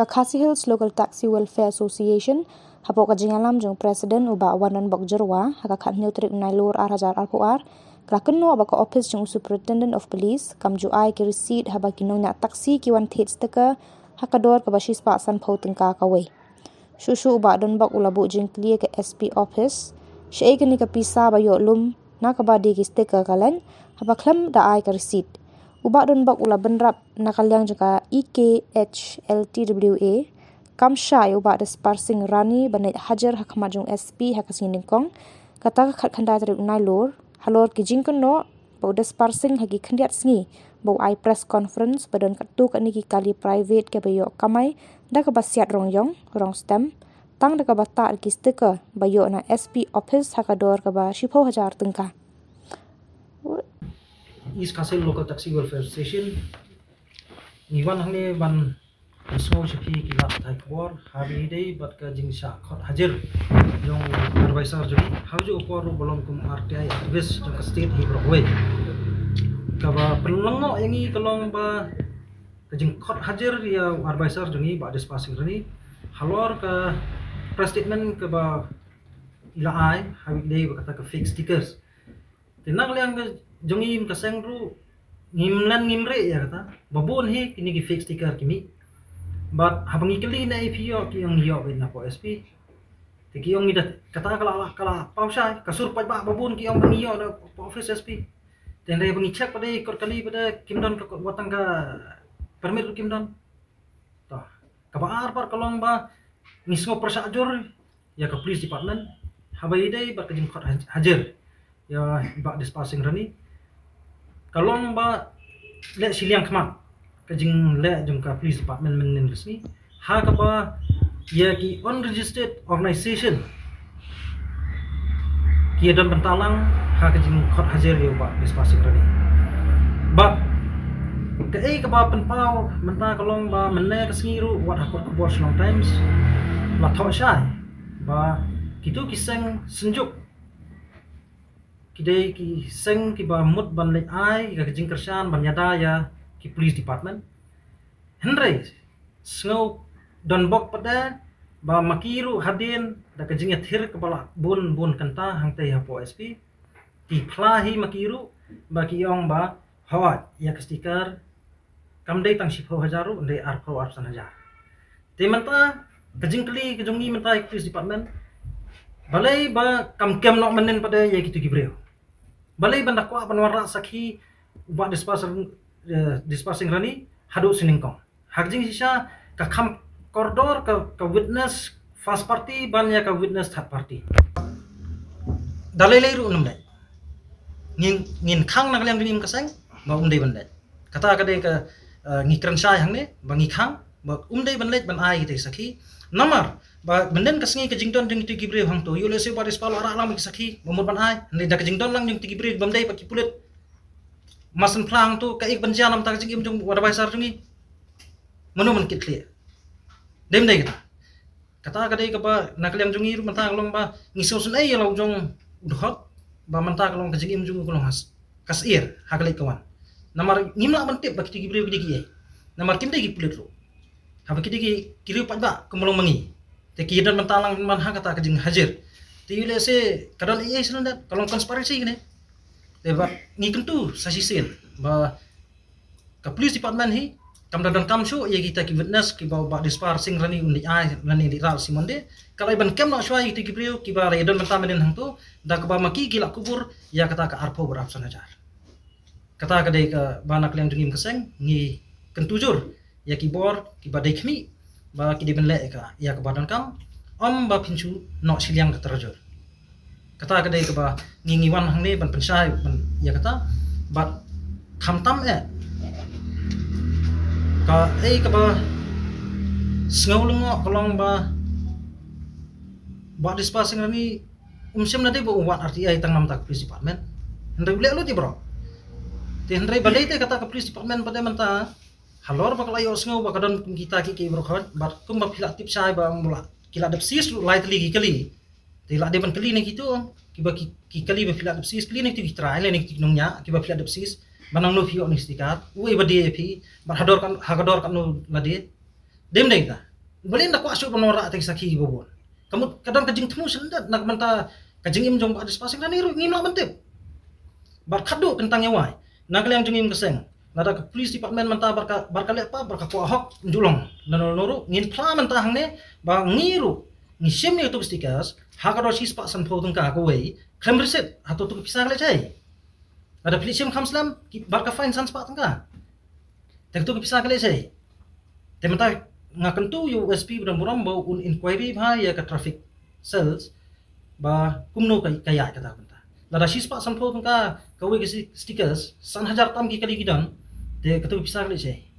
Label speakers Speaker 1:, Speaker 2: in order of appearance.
Speaker 1: ka Khasi Hills Local Taxi Welfare Association hapo ka jingalam jong president uba wanan bok jerwa haka khat new trip nai lor ar hajar ar ar kraken no aba ka office jong superintendent of police kam ju ai ki receipt haba ki no nya taxi ki wan thit steka haka dor ka basis pa san phau tengka ka we shu shu uba don bok ulabu jing clear ke SP office shei ni ka pisa ba yo lum na ka ba di ki steka kalan haba klam da ai ka receipt Ubak don bak ula benrap nakaliang jaka EKHLTWA kam syai ubak des parsing rani banait hajar hak majung SP hak singing kong. Kata khat khanda tari unai lor. Halor ki jingkon no bau des parsing hagi khandiat sngi bau ai press conference badan katu kani ki kali private ke bayo kamai da ka basiat rong yong rong stem. Tang da ka bata ki sticker bayo na SP office hakador ka ba shipo hajar tengka
Speaker 2: East Castle Local Taxi Welfare Station Iwan hangni ban Ismo shapi kila thai kwar habi dei bat ka jing sha khot hajar yung advisor jodi hauju upor bolom kum RTI activist jong state hi brokwe ka ba penlongo yangi kalong ba ka jing khot hajar ya advisor jongi ba des passing rani halor ka press statement ka ba ila ai habi dei ba kata ka fake stickers tinang liang jongi im ru ngimlan ngimre ya kata babon he kini ki fix sticker kimi. But habang ikeli na ipio ki yang yo na po sp ti ki yang ida kata kala kala pausa kasur pa ba babon ki yang bangiyo na po office sp ten dai bangi check pada ikut kali pada kimdon ka watang ka permit kimdon ta kabar par kalong ba ngisgo persajur ya ke police department. Habai dai ba kajing hajar ya ba dispasing rani kalong ba le siliang kama kajing le jung ka police department men resmi ha ka ba ya ki unregistered organization ki dan bentalang ha kajing khot hajar ya ba dispasing rani ba ke ai ka ba penpau menta kalong ba menne ka singiru wat hakot ko bos long times la tho shai ba kitu kiseng senjuk kidai ki seng ki ba mut ban le ai ka jing kersan ban yada ya ki police department. Henry snow don bok pada ba makiru hadin da ka jing thir ka bala bun bun kanta hang te hapo sp ki klahi makiru ba ki yong ba hawat ya stiker kam dei tang shipho hajaru dei ar pro ar san hajar te manta ka jing kli ka jongi manta police department balai ba kam kem nok menen pada ya gitu gibreo balai banda ko apan warra sakhi ba dispasing uh, dispasing rani hadu siningkong. Hagjing sisa ka kham koridor ka ka witness first party banyak ka witness third party. Dalai lai ru num dai. Ngin ngin khang nak liam dinim kasang ba um dai. Bandai kata ka dai ka uh, ngikran sai hang ne ba ngikhang ba um dai bandai ban ai gitu sakhi namar ba benden kasengi ke jingdon jeng ti gibre hang to. Yule se baris palo ara lam sakhi mamur ban ai. Ne da ke jingdon lang jeng ti gibre bamdai pa ki pulet. Masan plang tu ka ik banja nam ta jing jung wada bai sar jungi. Man kit clear dem dai kita kata ka dai ka ba nakliang jungi ru mantang long ba ngiso sun ai lo jong udhot ba mantang long ka jing jung ko long has. Kas ir hagalai kawan namar ngimla ban tip ba ki gibre ki ki namar kim dai ki pulet ro haba ki ki kiri pa ba kumulong mangi te kidan mentalang man kata kajing hajar te yule se kadal iya senan dat kalau konspirasi gini. Te ba ni kentu sasi sen. Ba ka police department hi kam dan kam shu ye kita ki witness ki ba ba dispar sing rani undi ai rani di ral simonde kalau iban kem nak shwai ki kibriu ki ba redon mentam men hang tu da ka maki ki kubur ya kata ka arpo berap hajar kata ka dei ka banak lem dungim keseng ngi kentujur ya ki bor ki ba diben le ka. Ya ka badan kam om ba pinchu no siliang ka terjur kata ka dei ka ba ngingi wan hang ne ban pensai ban ya kata ba kham tam e. Ka ei ka ba sngau lengo kolong ba ba dispasing ni umsem na dei ba wat RTI tang nam tak police department. Hendai ule lo ti bro. Te hendai balai te kata ka police department pada manta halor bakal ayo sengaw baka don kita ki ki brokot bat kum ba pila tip sai ba mula kila dap sis lu lai tli kali te la deban kali ne gitu ki ba ki kali ba pila dap sis kali ne ne ti nong nya ki ba pila dap sis banang no pio ni stikat ui ba dap ba hador kan hagador kan no la de dem dei ta Belin dak kuasuk penora tek saki bobon. Kamu kadang kajing temu sendat nak menta kajing im jong ada spasing kan iru ngim lah mentip. Bar kado tentang yawai. Nak yang jengim keseng. Nada ke police department menta barka barka lepa barka ku ahok julong. Nano noru ngin pla menta hangne ba ngiru ni tu stikas hakado si spak san po tungka ko wei krem riset atau tu pisah le chai. Ada police kam slam barka fine san spak tungka. Tek tu pisah le chai. Temata ngakan tu USP beram bau un inquiry bha ya ka traffic cells ba kumno kai kaya kata lada shispa sampho ka kawe ke stickers san hajar tam ki kali gidan te katu pisar le chai